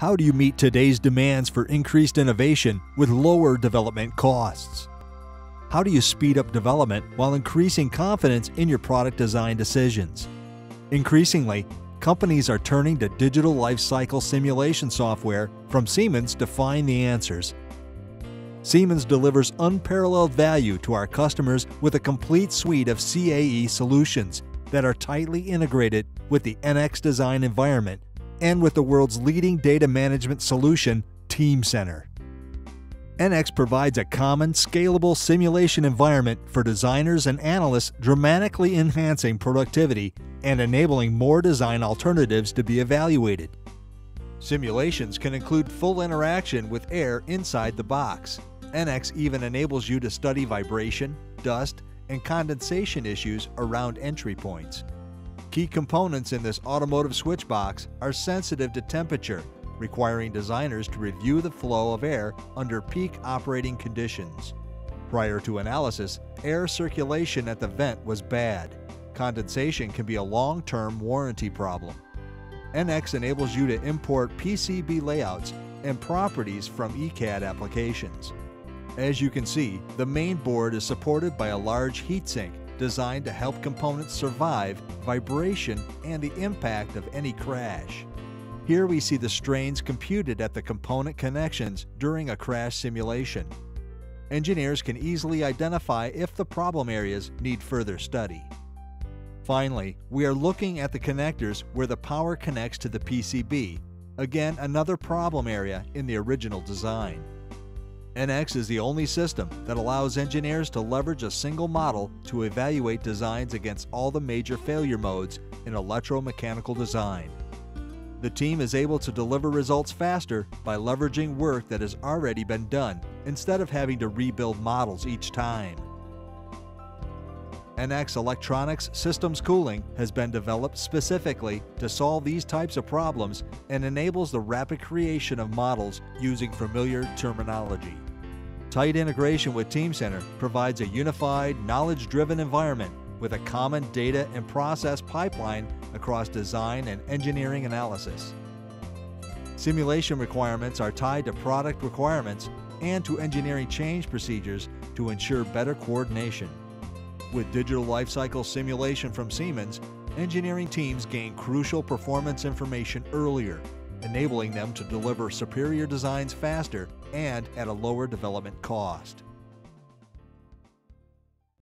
How do you meet today's demands for increased innovation with lower development costs? How do you speed up development while increasing confidence in your product design decisions? Increasingly, companies are turning to digital lifecycle simulation software from Siemens to find the answers. Siemens delivers unparalleled value to our customers with a complete suite of CAE solutions that are tightly integrated with the NX design environment and with the world's leading data management solution, Teamcenter. NX provides a common, scalable simulation environment for designers and analysts, dramatically enhancing productivity and enabling more design alternatives to be evaluated. Simulations can include full interaction with air inside the box. NX even enables you to study vibration, dust, and condensation issues around entry points. Key components in this automotive switch box are sensitive to temperature, requiring designers to review the flow of air under peak operating conditions. Prior to analysis, air circulation at the vent was bad. Condensation can be a long-term warranty problem. NX enables you to import PCB layouts and properties from ECAD applications. As you can see, the main board is supported by a large heatsink designed to help components survive vibration and the impact of any crash. Here we see the strains computed at the component connections during a crash simulation. Engineers can easily identify if the problem areas need further study. Finally, we are looking at the connectors where the power connects to the PCB, again another problem area in the original design. NX is the only system that allows engineers to leverage a single model to evaluate designs against all the major failure modes in electromechanical design. The team is able to deliver results faster by leveraging work that has already been done instead of having to rebuild models each time. NX Electronics Systems Cooling has been developed specifically to solve these types of problems and enables the rapid creation of models using familiar terminology. Tight integration with Teamcenter provides a unified, knowledge-driven environment with a common data and process pipeline across design and engineering analysis. Simulation requirements are tied to product requirements and to engineering change procedures to ensure better coordination. With digital lifecycle simulation from Siemens, engineering teams gain crucial performance information earlier, enabling them to deliver superior designs faster and at a lower development cost.